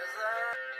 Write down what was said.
desire.